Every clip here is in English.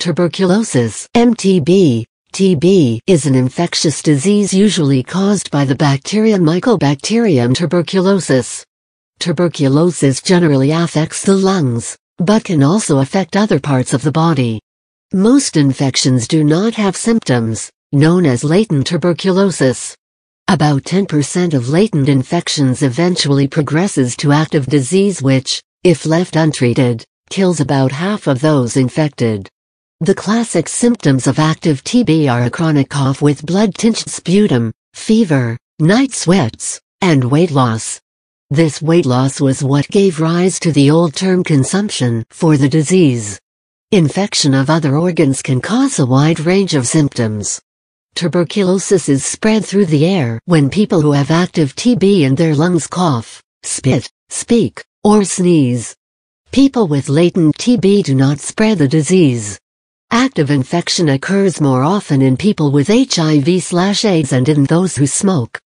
Tuberculosis MTB TB is an infectious disease usually caused by the bacterium Mycobacterium tuberculosis. Tuberculosis generally affects the lungs, but can also affect other parts of the body. Most infections do not have symptoms, known as latent tuberculosis. About 10% of latent infections eventually progresses to active disease which, if left untreated, kills about half of those infected. The classic symptoms of active TB are a chronic cough with blood-tinged sputum, fever, night sweats, and weight loss. This weight loss was what gave rise to the old term consumption for the disease. Infection of other organs can cause a wide range of symptoms. Tuberculosis is spread through the air when people who have active TB in their lungs cough, spit, speak, or sneeze. People with latent TB do not spread the disease. Active infection occurs more often in people with HIV/AIDS and in those who smoke.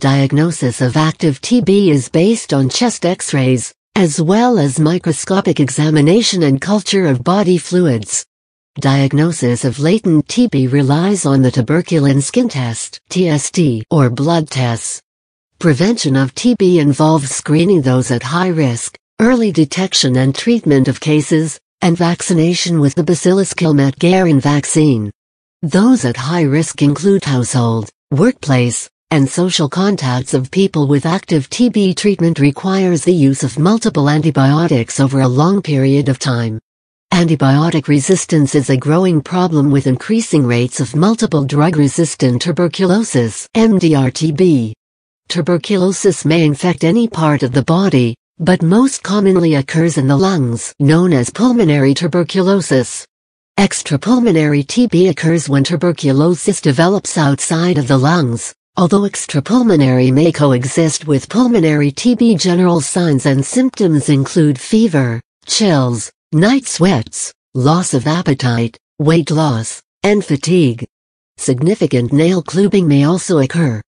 Diagnosis of active TB is based on chest x-rays, as well as microscopic examination and culture of body fluids. Diagnosis of latent TB relies on the tuberculin skin test TST, or blood tests. Prevention of TB involves screening those at high risk, early detection and treatment of cases, and vaccination with the Bacillus Calmette-Guerin vaccine. Those at high risk include household, workplace, and social contacts of people with active TB treatment requires the use of multiple antibiotics over a long period of time. Antibiotic resistance is a growing problem with increasing rates of multiple drug-resistant tuberculosis MDR-TB. Tuberculosis may infect any part of the body, but most commonly occurs in the lungs, known as pulmonary tuberculosis. Extrapulmonary TB occurs when tuberculosis develops outside of the lungs, although extrapulmonary may coexist with pulmonary TB. General signs and symptoms include fever, chills, night sweats, loss of appetite, weight loss, and fatigue. Significant nail clubbing may also occur.